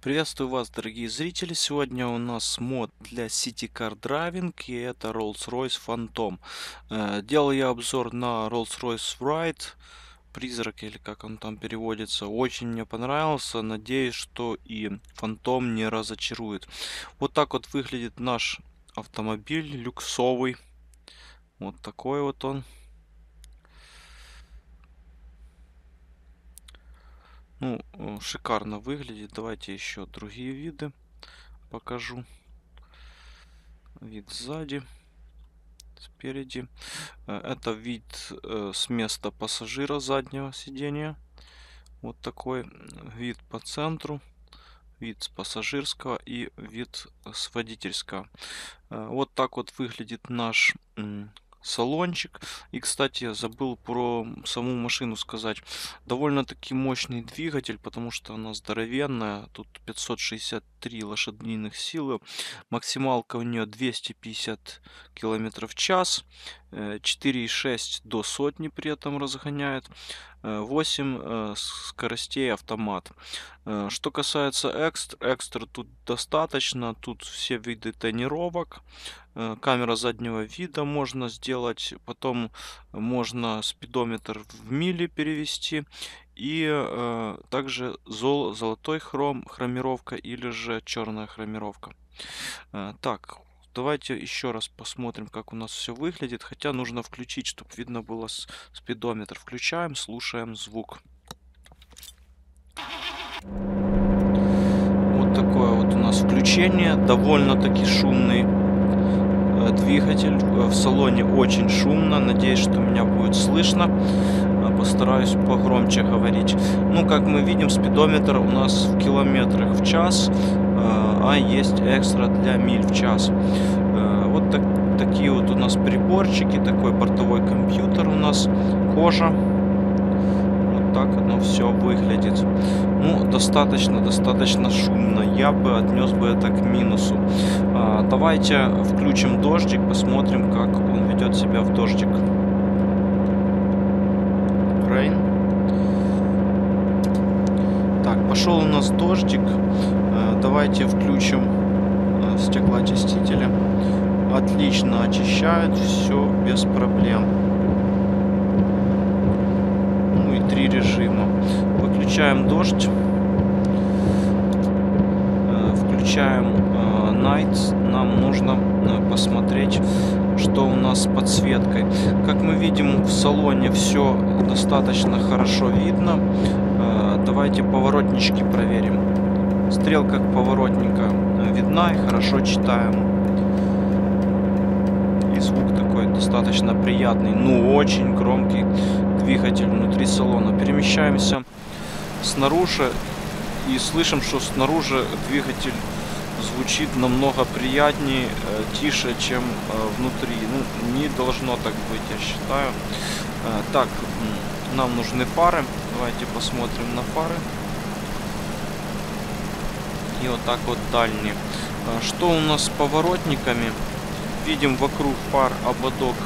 Приветствую вас, дорогие зрители! Сегодня у нас мод для City Car Driving, и это Rolls-Royce Phantom. Э, делал я обзор на Rolls-Royce Wright, призрак или как он там переводится. Очень мне понравился, надеюсь, что и Phantom не разочарует. Вот так вот выглядит наш автомобиль, люксовый. Вот такой вот он. Ну, э, шикарно выглядит. Давайте еще другие виды покажу. Вид сзади, спереди. Э, это вид э, с места пассажира заднего сидения. Вот такой вид по центру вид с пассажирского и вид с водительского. Вот так вот выглядит наш салончик. И, кстати, забыл про саму машину сказать. Довольно-таки мощный двигатель, потому что она здоровенная. Тут 563 лошадиных силы. Максималка у нее 250 км в час. 4,6 до сотни при этом разгоняет. 8 э, скоростей автомат. Э, что касается экстр, экстра тут достаточно. Тут все виды тонировок. Э, камера заднего вида можно сделать. Потом можно спидометр в мили перевести. И э, также зол, золотой хром, хромировка или же черная хромировка. Э, так, давайте еще раз посмотрим, как у нас все выглядит. Хотя нужно включить, чтобы видно было спидометр. Включаем, слушаем звук. Вот такое вот у нас включение. Довольно-таки шумный э, двигатель. В салоне очень шумно. Надеюсь, что меня будет слышно. Э, постараюсь погромче говорить. Ну, как мы видим, спидометр у нас в километрах в час а есть экстра для миль в час. Э, вот так, такие вот у нас приборчики, такой бортовой компьютер у нас, кожа. Вот так оно все выглядит. Ну, достаточно, достаточно шумно. Я бы отнес бы это к минусу. А, давайте включим дождик, посмотрим, как он ведет себя в дождик. Rain. Так, пошел у нас дождик. Э, давайте включим э, стеклоочистителя. Отлично очищает, все без проблем. Ну и три режима. Выключаем дождь. Э, включаем Night. Нам нужно посмотреть, что у нас с подсветкой. Как мы видим, в салоне все достаточно хорошо видно. Давайте поворотнички проверим. Стрелка поворотника видна и хорошо читаем. И звук такой достаточно приятный, ну очень громкий двигатель внутри салона. Перемещаемся снаружи и слышим, что снаружи двигатель звучит намного приятнее, э, тише, чем э, внутри. Ну, не должно так быть, я считаю. Э, так, нам нужны фары. Давайте посмотрим на фары и вот так вот дальние. А, что у нас с поворотниками? Видим вокруг фар ободок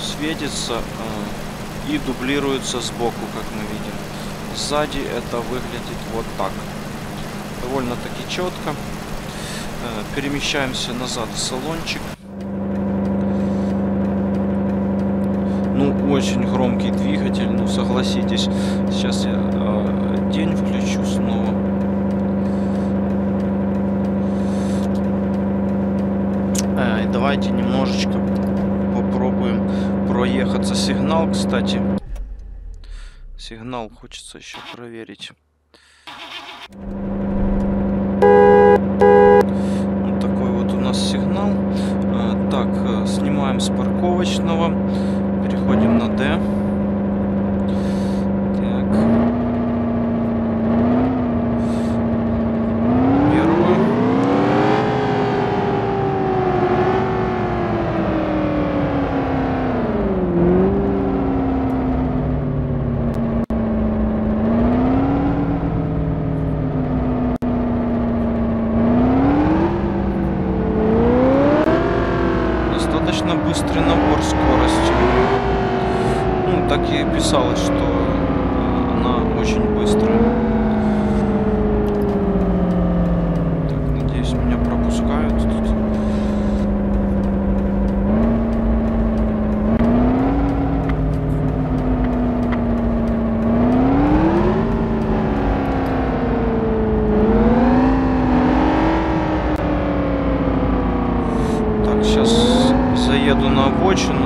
светится а, и дублируется сбоку, как мы видим. Сзади это выглядит вот так. Довольно-таки четко. А, перемещаемся назад в салончик. Ну, очень громкий двигатель, ну согласитесь. Сейчас я день включу снова. Давайте немножечко попробуем проехаться. Сигнал, кстати. Сигнал хочется еще проверить. Вот такой вот у нас сигнал. А, так, э, снимаем с парковочного. Переходим на D. достаточно быстрый набор скорости. Ну, так и писалось, что она очень быстрая. обочину.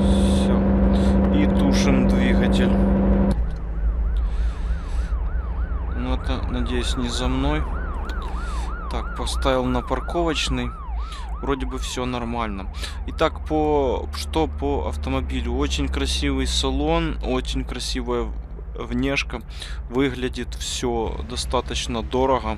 Все. И тушим двигатель. Ну это, надеюсь, не за мной. Так, поставил на парковочный. Вроде бы все нормально. Итак, по что по автомобилю? Очень красивый салон, очень красивая внешка. Выглядит все достаточно дорого,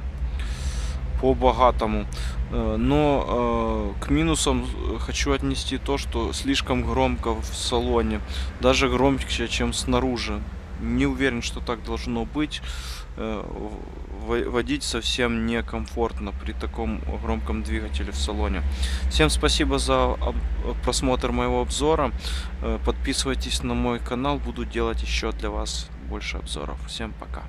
по-богатому. Э, Но э, к минусам хочу отнести то, что слишком громко в салоне. Даже громче, чем снаружи. Не уверен, что так должно быть. Э, во- Водить совсем некомфортно при таком громком двигателе в салоне. Всем спасибо за просмотр моего обзора. Э, Подписывайтесь на мой канал, буду делать еще для вас больше обзоров. Всем пока.